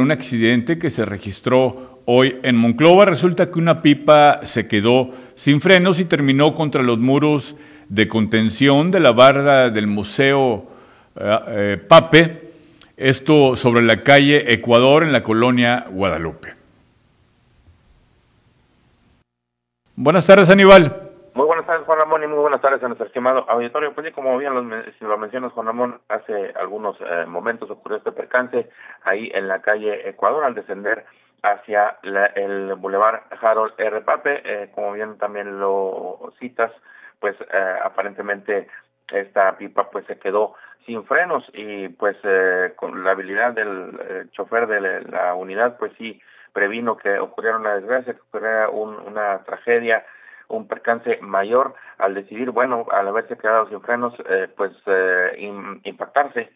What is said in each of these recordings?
Un accidente que se registró hoy en Monclova. Resulta que una pipa se quedó sin frenos y terminó contra los muros de contención de la barra del Museo eh, eh, Pape. Esto sobre la calle Ecuador en la colonia Guadalupe. Buenas tardes, Aníbal. Tardes, Juan Ramón, y muy buenas tardes a nuestro estimado auditorio. Pues como bien lo, si lo mencionas, Juan Ramón, hace algunos eh, momentos ocurrió este percance ahí en la calle Ecuador al descender hacia el Boulevard Harold R. Pape, eh, como bien también lo citas, pues eh, aparentemente esta pipa pues se quedó sin frenos y pues con la habilidad del chofer de la, unidad pues sí previno que ocurriera una desgracia, que ocurriera una tragedia un percance mayor al decidir, bueno, al haberse quedado sin frenos, eh, pues eh, impactarse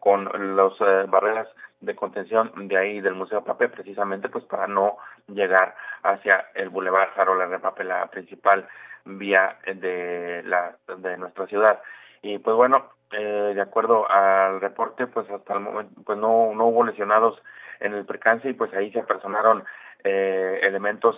con las eh, barreras de contención de ahí del Museo Papé, precisamente pues para no llegar hacia el Boulevard Harold R. Papé, la principal vía de, la, de nuestra ciudad. Y pues bueno, de acuerdo al reporte, pues hasta el momento pues no, no hubo lesionados en el percance y pues ahí se apersonaron elementos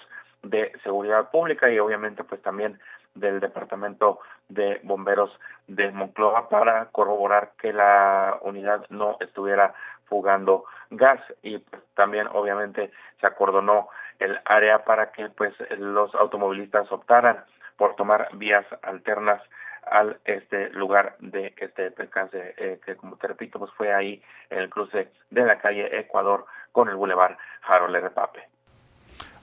de seguridad pública y obviamente pues también del departamento de bomberos de Moncloa para corroborar que la unidad no estuviera fugando gas y pues, también obviamente se acordonó el área para que pues los automovilistas optaran por tomar vías alternas al este lugar de este percance eh, que como te repito pues fue ahí en el cruce de la calle Ecuador con el bulevar Harold R. Pape.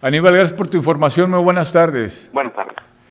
Aníbal, gracias por tu información. Muy buenas tardes. Buenas tardes.